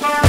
Bye.